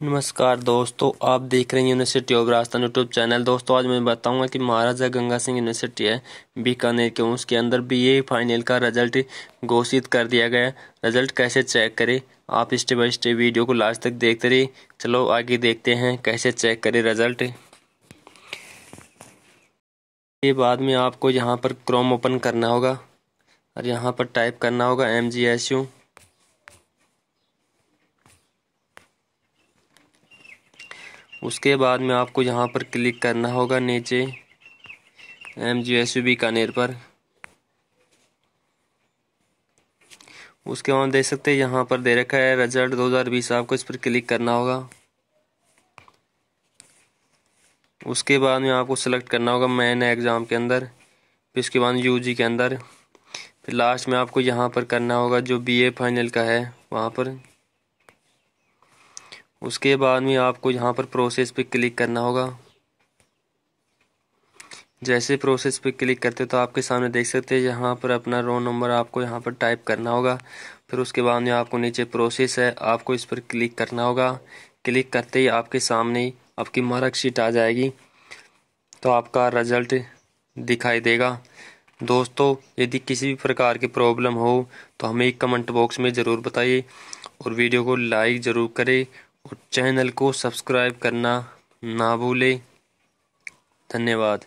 नमस्कार दोस्तों, आप देख रहे हैं university of Rajasthan YouTube channel दोस्तों, आज मैं बताऊँगा कि महाराजा गंगा सिंह यूनिवर्सिटी है, बीकानेर के। उसके अंदर बीए फाइनल का रिज़ल्ट घोषित कर दिया गया रिज़ल्ट कैसे चेक करें? आप स्टेप बाई स्टेप वीडियो को लास्ट तक देखते रहिए। चलो, आगे देखते हैं कैसे चेक करें रिज़ल्ट के बाद में आपको यहाँ पर क्रोम ओपन करना होगा और यहाँ पर टाइप करना होगा एम जी एस यू उसके बाद में आपको यहाँ पर क्लिक करना होगा नीचे M G S U Bikaner पर। उसके बाद देख सकते हैं, यहाँ पर दे रखा है रिज़ल्ट 2020 आपको इस पर क्लिक करना होगा। उसके बाद में आपको सेलेक्ट करना होगा मैन एग्ज़ाम के अंदर, फिर उसके बाद यूजी के अंदर। फिर लास्ट में आपको यहाँ पर करना होगा जो बीए फाइनल का है, वहाँ पर। उसके बाद में आपको यहाँ पर प्रोसेस पे क्लिक करना होगा। जैसे प्रोसेस पे क्लिक करते हो तो आपके सामने देख सकते हैं, यहाँ पर अपना रोल नंबर आपको यहाँ पर टाइप करना होगा। फिर उसके बाद में आपको नीचे प्रोसेस है, आपको इस पर क्लिक करना होगा। क्लिक करते ही आपके सामने आपकी मार्कशीट आ जाएगी। तो आपका रिज़ल्ट दिखाई देगा। दोस्तों, यदि किसी भी प्रकार की प्रॉब्लम हो तो हमें कमेंट बॉक्स में ज़रूर बताइए और वीडियो को लाइक ज़रूर करें। और चैनल को सब्सक्राइब करना ना भूलें। धन्यवाद।